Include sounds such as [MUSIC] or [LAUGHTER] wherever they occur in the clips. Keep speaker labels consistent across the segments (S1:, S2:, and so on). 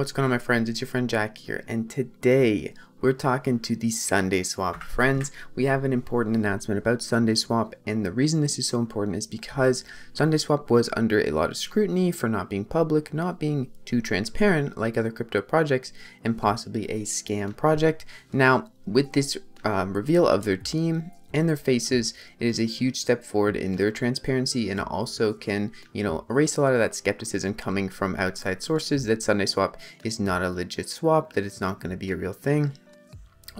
S1: What's going on my friends? It's your friend Jack here and today we're talking to the Sundae Swap. Friends, we have an important announcement about Sundae Swap and the reason this is so important is because Sundae Swap was under a lot of scrutiny for not being public, not being too transparent like other crypto projects and possibly a scam project. Now with this um, reveal of their team and their faces, it is a huge step forward in their transparency and also can, you know, erase a lot of that skepticism coming from outside sources that sundae swap is not a legit swap, that it's not going to be a real thing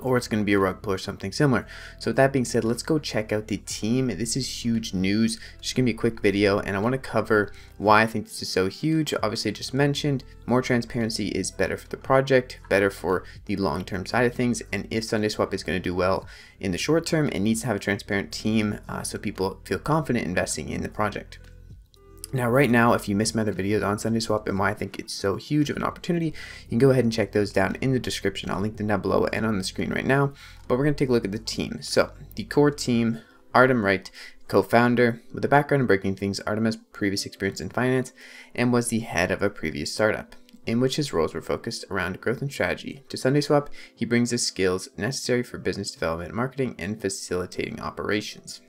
S1: or it's going to be a rug pull or something similar. So with that being said, let's go check out the team. This is huge news. Just going to be a quick video and I want to cover why I think this is so huge. Obviously I just mentioned more transparency is better for the project, better for the long-term side of things. And if SundaeSwap is going to do well in the short term, it needs to have a transparent team uh, so people feel confident investing in the project. Now, right now, if you missed my other videos on SundaeSwap and why I think it's so huge of an opportunity, you can go ahead and check those down in the description. I'll link them down below and on the screen right now. But we're going to take a look at the team. So, the core team, Artem Wright, co-founder. With a background in breaking things, Artem has previous experience in finance and was the head of a previous startup in which his roles were focused around growth and strategy. To SundaeSwap, he brings the skills necessary for business development, marketing, and facilitating operations.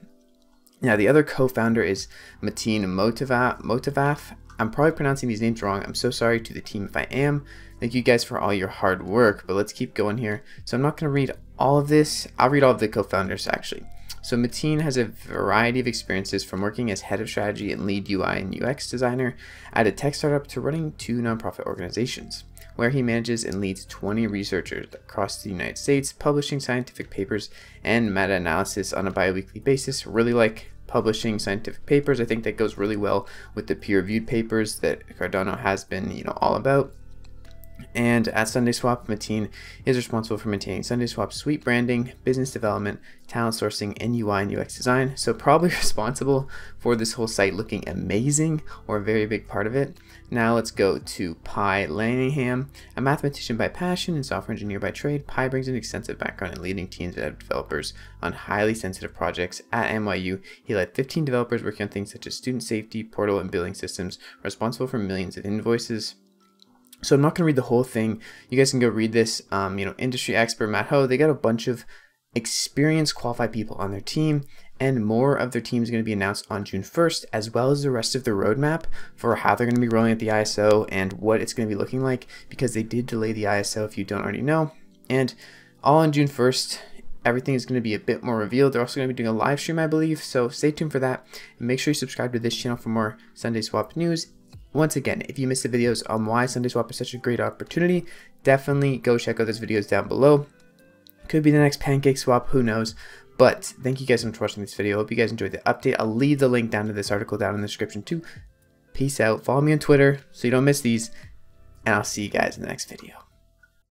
S1: Now, the other co-founder is Mateen Motivaf. I'm probably pronouncing these names wrong. I'm so sorry to the team if I am. Thank you guys for all your hard work, but let's keep going here. So I'm not going to read all of this. I'll read all of the co-founders actually. So Mateen has a variety of experiences from working as head of strategy and lead UI and UX designer at a tech startup to running two nonprofit organizations where he manages and leads 20 researchers across the United States, publishing scientific papers and meta-analysis on a bi-weekly basis. Really like publishing scientific papers. I think that goes really well with the peer-reviewed papers that Cardano has been, you know, all about. And at Sundae SundaeSwap, Mateen is responsible for maintaining SundaeSwap's suite branding, business development, talent sourcing, and UI and UX design. So probably [LAUGHS] responsible for this whole site looking amazing or a very big part of it. Now let's go to Pi Lanningham, a mathematician by passion and software engineer by trade. Pi brings an extensive background in leading teams of developers on highly sensitive projects. At NYU, he led 15 developers working on things such as student safety, portal, and billing systems, responsible for millions of invoices. So I'm not going to read the whole thing. You guys can go read this. Um, you know, industry expert Matt Ho, they got a bunch of experienced qualified people on their team and more of their team is going to be announced on June 1st as well as the rest of the roadmap for how they're going to be rolling out the ISO and what it's going to be looking like because they did delay the ISO if you don't already know and all on June 1st everything is going to be a bit more revealed. They're also going to be doing a live stream, I believe, so stay tuned for that. And make sure you subscribe to this channel for more Sundae Swap news once again, if you missed the videos on why SundaeSwap is such a great opportunity, definitely go check out those videos down below. Could be the next pancake swap, who knows. But thank you guys so much for watching this video. Hope you guys enjoyed the update. I'll leave the link down to this article down in the description too. Peace out. Follow me on Twitter so you don't miss these. And I'll see you guys in the next video.